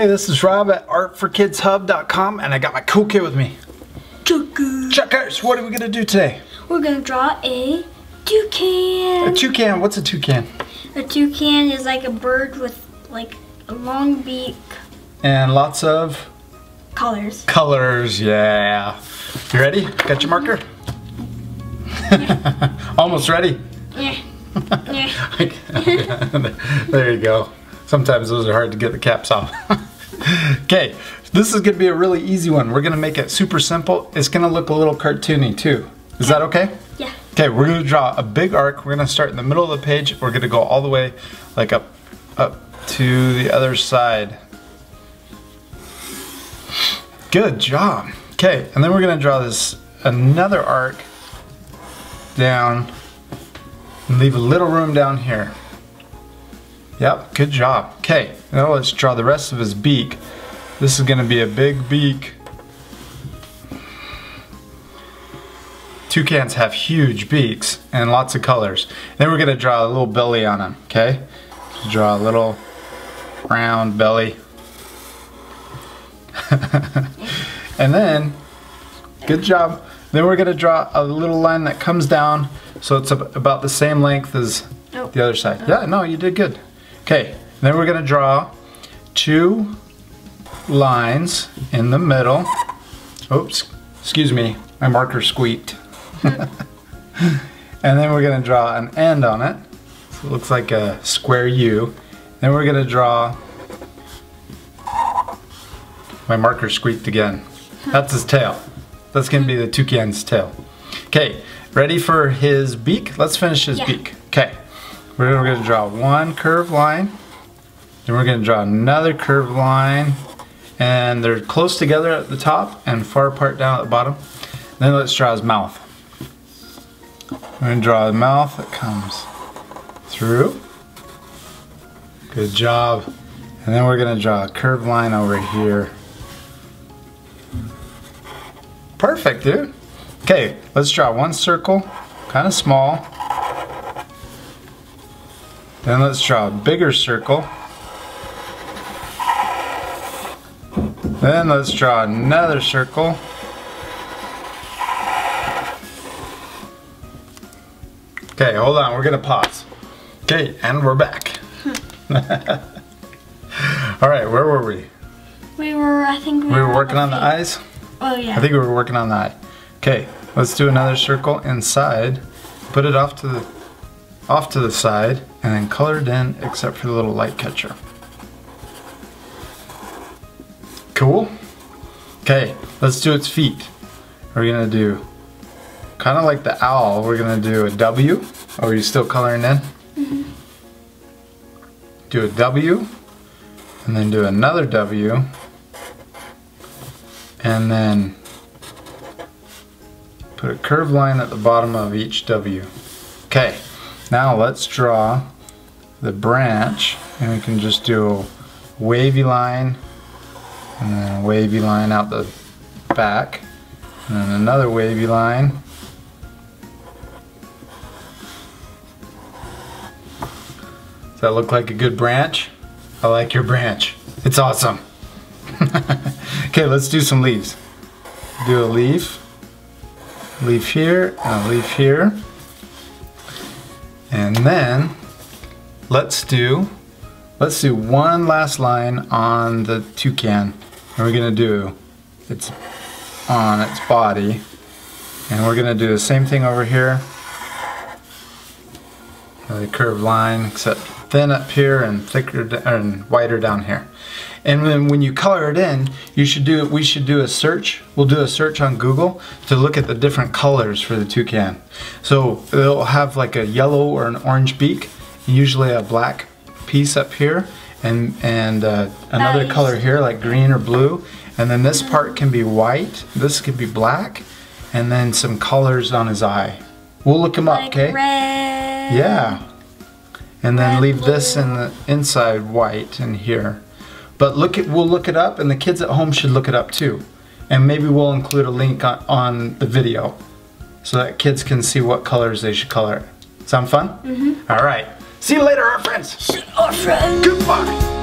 Hey, this is Rob at artforkidshub.com and I got my cool kid with me. Chuckers. Chuckers, what are we gonna do today? We're gonna draw a toucan. A toucan, what's a toucan? A toucan is like a bird with like a long beak. And lots of Colors. colors, yeah. You ready? Got your marker? Almost ready. Yeah. Yeah. there you go. Sometimes those are hard to get the caps off. Okay, this is gonna be a really easy one. We're gonna make it super simple. It's gonna look a little cartoony too. Is that okay? Yeah. Okay, we're gonna draw a big arc. We're gonna start in the middle of the page. We're gonna go all the way like up, up to the other side. Good job. Okay, and then we're gonna draw this another arc down and leave a little room down here. Yep, good job. Okay, now let's draw the rest of his beak. This is gonna be a big beak. Toucans have huge beaks and lots of colors. Then we're gonna draw a little belly on him, okay? Draw a little round belly. and then, good job. Then we're gonna draw a little line that comes down so it's about the same length as Nope. the other side. Yeah, no, you did good. Okay, then we're gonna draw two lines in the middle. Oops, excuse me, my marker squeaked. and then we're gonna draw an end on it. So it looks like a square U. Then we're gonna draw, my marker squeaked again. That's his tail. That's gonna be the hmm. toucan's tail. Okay, ready for his beak? Let's finish his Yeah. beak. Okay, we're gonna, draw one curved line. Then we're gonna draw another curved line. And they're close together at the top and far apart down at the bottom. Then let's draw his mouth. We're gonna draw the mouth that comes through. Good job. And then we're gonna draw a curved line over here. Perfect, dude. Okay, let's draw one circle, kind of small. Then let's draw a bigger circle. Then let's draw another circle. Okay, hold on, we're gonna pause. Okay, and we're back. All right, where were we? We were, I think we, We were working on the eyes? Oh yeah. I think we were working on the eye. Okay, let's do another circle inside. Put it off to the off to the side and then color it in except for the little light catcher. Cool. Okay, let's do its feet. We're gonna do kind of like the owl. We're gonna do a W. Oh, are you still coloring in? Mm-hmm. Do a W, and then do another W, and then put a curved line at the bottom of each W. Okay, now let's draw the branch, and we can just do a wavy line, and then a wavy line out the back, and then another wavy line. Does that look like a good branch? I like your branch. It's awesome. okay, let's do some leaves. Do a leaf, leaf here, and a leaf here. And then let's do let's do one last line on the toucan. And we're gonna do it's on its body. And we're gonna do the same thing over here. The curved line, except thin up here and thicker and wider down here. And then when you color it in, you should do we should do a search. We'll do a search on Google to look at the different colors for the toucan. So it'll have like a yellow or an orange beak, usually a black piece up here, and and uh, another Nice. color here like green or blue. And then this part can be white. This could be black, and then some colors on his eye. We'll look him up, okay? red. Yeah. And then Red, leave this in the inside white in here. But look at we'll look it up and the kids at home should look it up too. And maybe we'll include a link on, on the video so that kids can see what colors they should color. Sound fun? Mm-hmm. All right. See you later, our friends. Our friend. Goodbye.